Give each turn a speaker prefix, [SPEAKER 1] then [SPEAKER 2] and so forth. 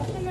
[SPEAKER 1] Okay.